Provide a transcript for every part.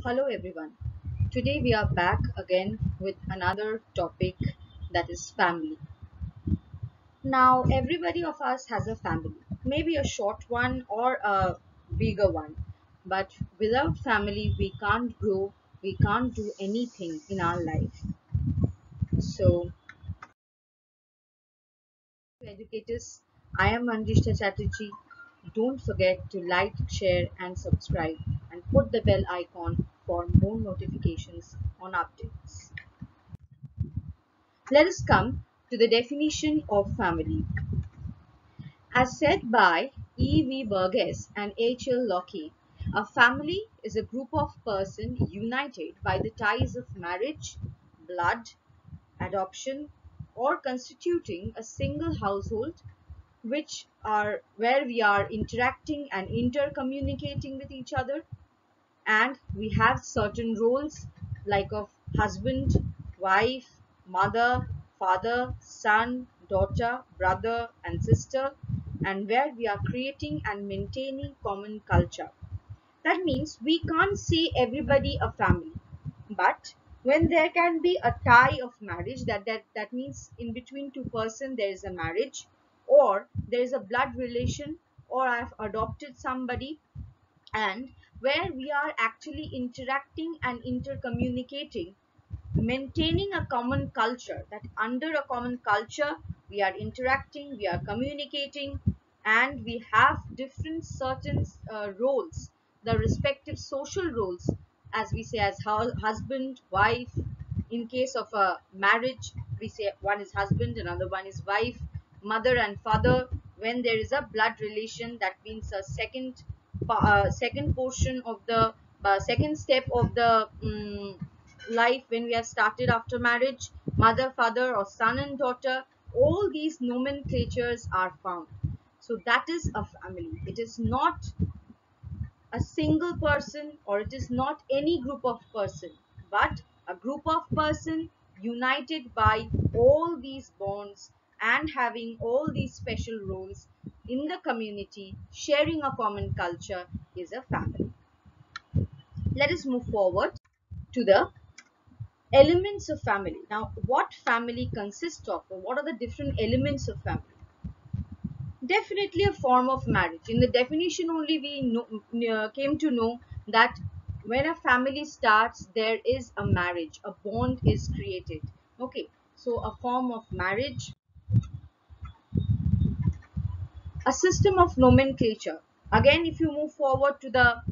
Hello everyone. Today we are back again with another topic that is family. Now everybody of us has a family, maybe a short one or a bigger one. But without family we can't grow, we can't do anything in our life. So Educatus, I am Manjistha Chatterjee. Don't forget to like, share and subscribe put the bell icon for more notifications on updates. Let us come to the definition of family. As said by E. V. Burgess and H. L. Locke, a family is a group of persons united by the ties of marriage, blood, adoption, or constituting a single household which are where we are interacting and intercommunicating with each other and we have certain roles like of husband wife mother father son daughter brother and sister and where we are creating and maintaining common culture. That means we can't say everybody a family but when there can be a tie of marriage that that that means in between two person there is a marriage or there is a blood relation or i've adopted somebody and where we are actually interacting and intercommunicating maintaining a common culture that under a common culture we are interacting we are communicating and we have different certain uh, roles the respective social roles as we say as hu- husband wife in case of a marriage we say one is husband another one is wife mother and father. When there is a blood relation that means a second uh, second portion of the uh, second step of the um, life when we have started after marriage mother father or son and daughter all these nomenclatures are found. So that is a family. It is not a single person or it is not any group of person but a group of person united by all these bonds and having all these special roles in the community sharing a common culture is a family let us move forward to the elements of family. Now what family consists of? Or what are the different elements of family? Definitely a form of marriage. In the definition only we know, uh, came to know that when a family starts there is a marriage. A bond is created. Okay so a form of marriage a system of nomenclature. Again if you move forward to the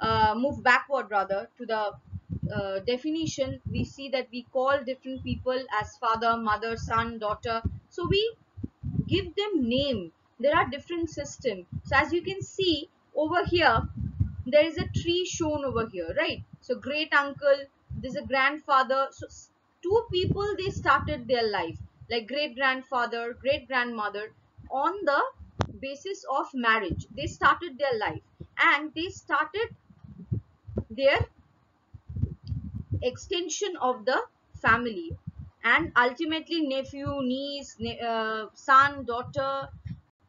uh, move backward rather to the uh, definition we see that we call different people as father mother son daughter. So we give them name. There are different systems so as you can see over here there is a tree shown over here right? So great uncle there's a grandfather. So two people they started their life. Like great grandfather great grandmother on the basis of marriage. They started their life. And they started their extension of the family. And ultimately nephew niece ne- uh, son daughter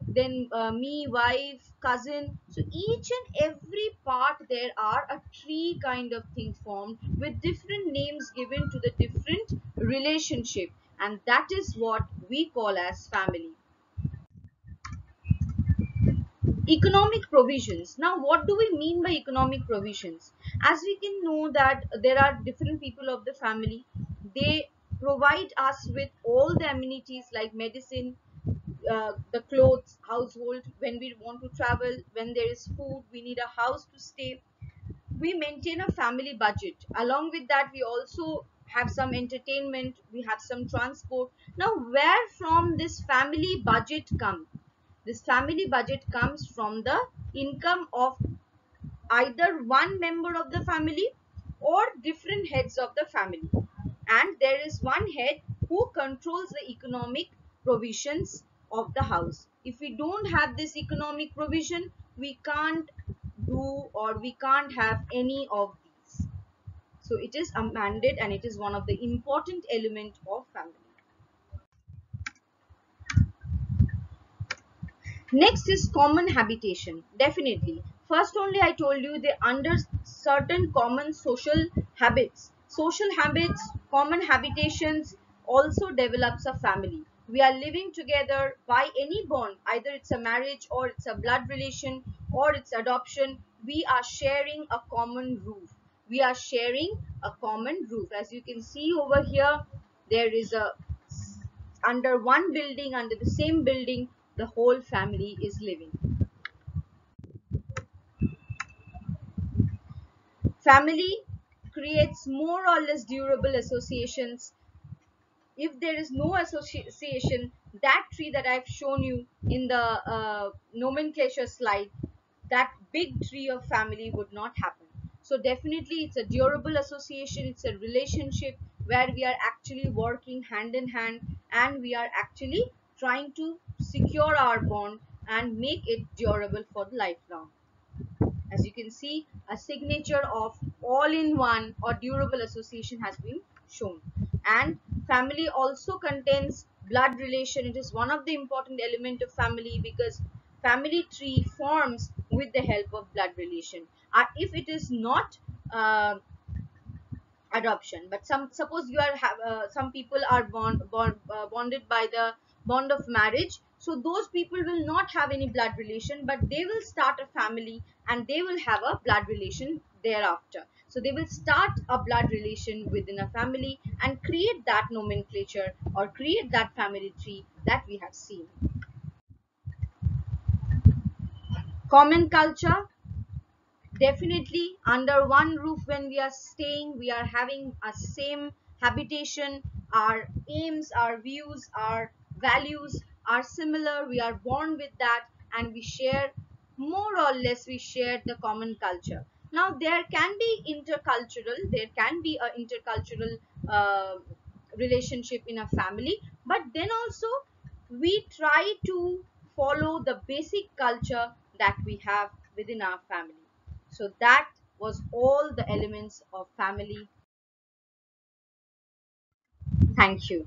then uh, me wife cousin. So each and every part there are a tree kind of thing formed with different names given to the different relationship. And that is what we call as family economic provisions. Now what do we mean by economic provisions? As we can know that there are different people of the family. They provide us with all the amenities like medicine uh, the clothes household when we want to travel when there is food we need a house to stay. We maintain a family budget. Along with that we also have some entertainment we have some transport. Now where from this family budget come this family budget comes from the income of either one member of the family or different heads of the family. And there is one head who controls the economic provisions of the house. If we don't have this economic provision we can't do or we can't have any of these. So it is a mandate and it is one of the important element of family Next is common habitation. Definitely. first only i told you they under certain common social habits social habits common habitations also develops a family we are living together by any bond either it's a marriage or it's a blood relation or it's adoption we are sharing a common roof we are sharing a common roof as you can see over here there is a under one building under the same building the whole family is living. Family creates more or less durable associations. If there is no association that tree that i've shown you in the uh, nomenclature slide that big tree of family would not happen. So definitely it's a durable association it's a relationship where we are actually working hand in hand and we are actually trying to secure our bond and make it durable for the lifelong. As you can see a signature of all-in-one or durable association has been shown. And family also contains blood relation. It is one of the important element of family because family tree forms with the help of blood relation. Uh, if it is not uh, adoption but some suppose you are have uh, some people are bond, bond uh, bonded by the bond of marriage so those people will not have any blood relation but they will start a family and they will have a blood relation thereafter. So they will start a blood relation within a family and create that nomenclature or create that family tree that we have seen. Common culture definitely under one roof when we are staying we are having a same habitation. Our aims our views our values are similar we are born with that and we share more or less we share the common culture. Now there can be intercultural there can be a intercultural uh, relationship in a family but then also we try to follow the basic culture that we have within our family. So that was all the elements of family. Thank you